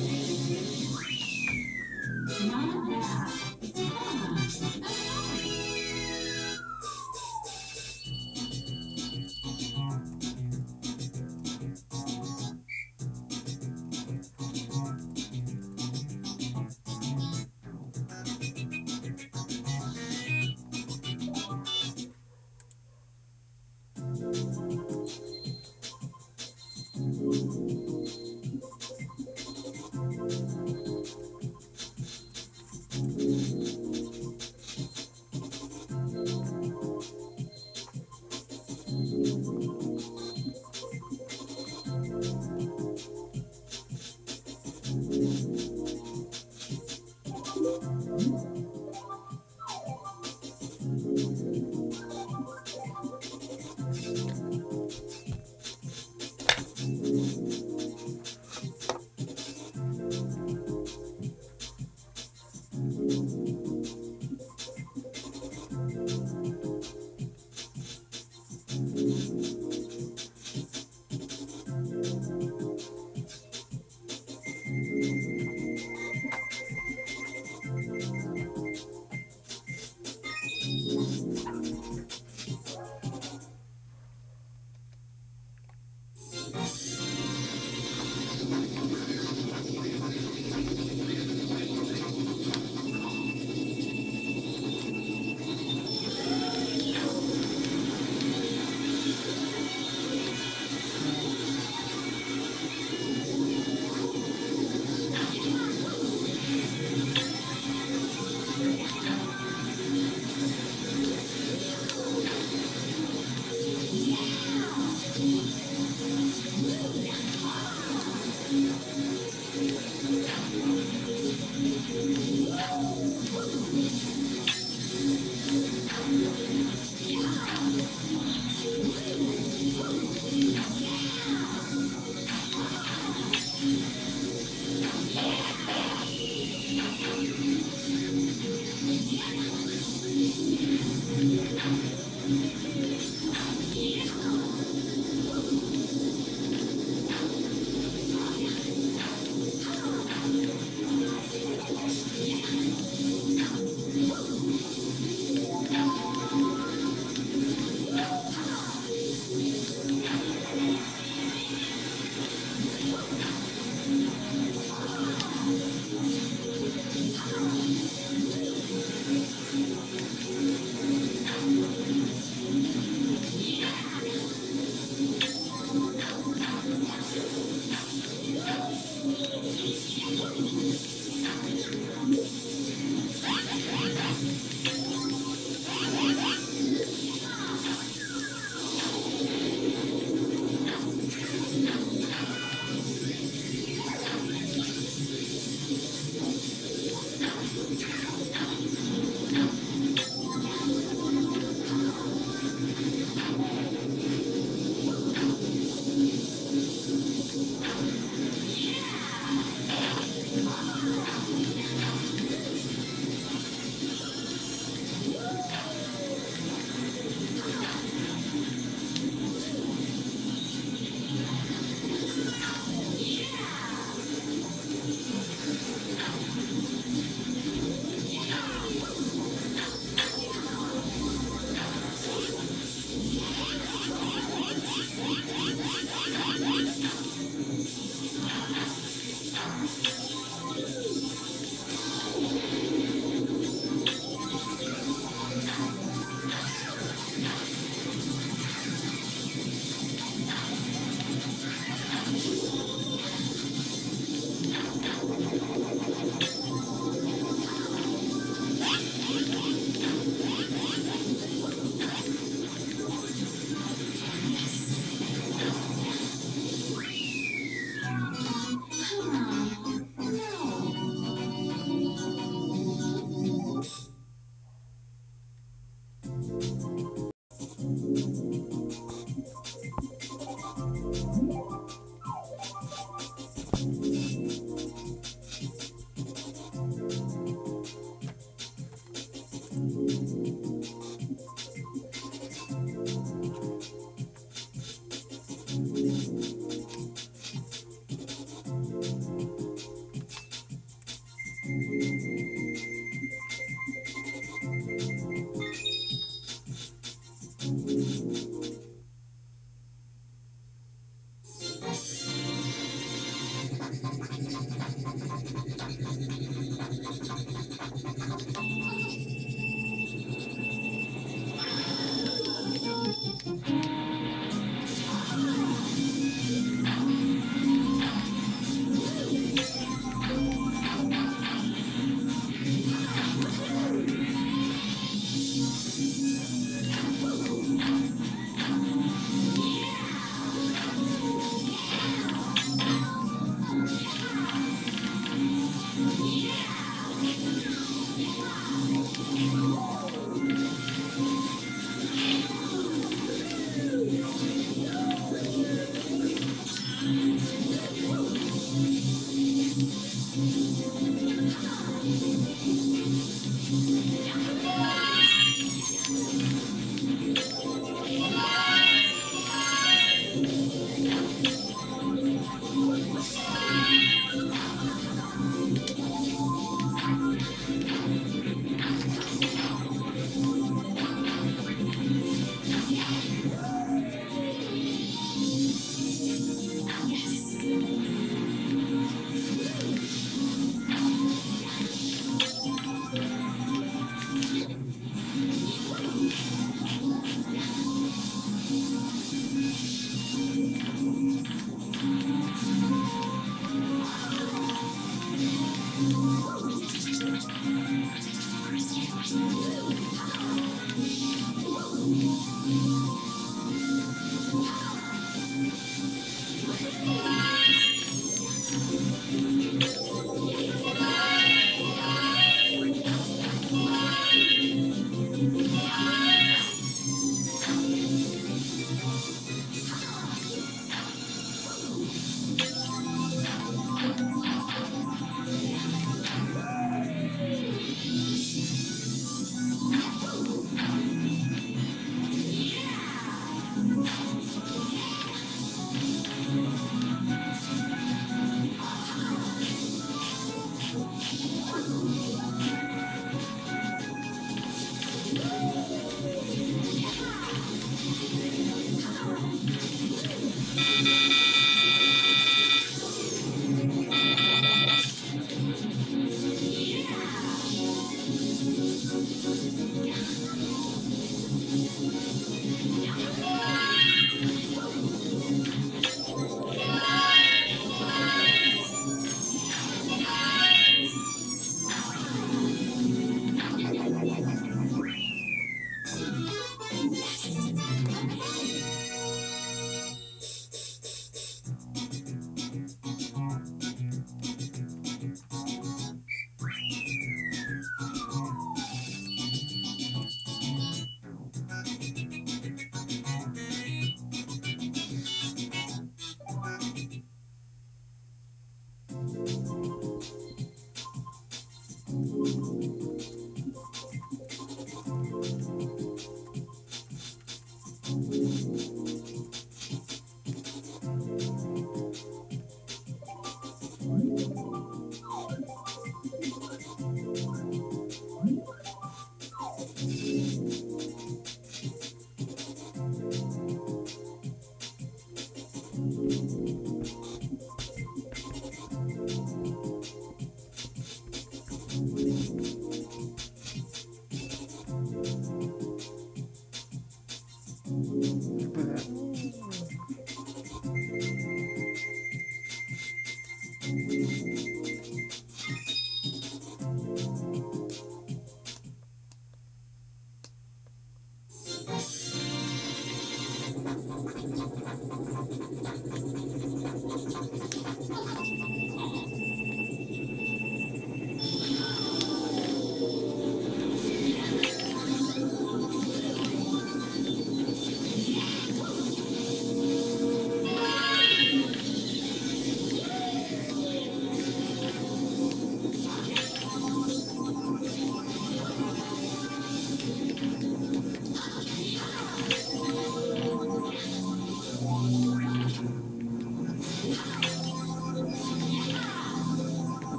Please.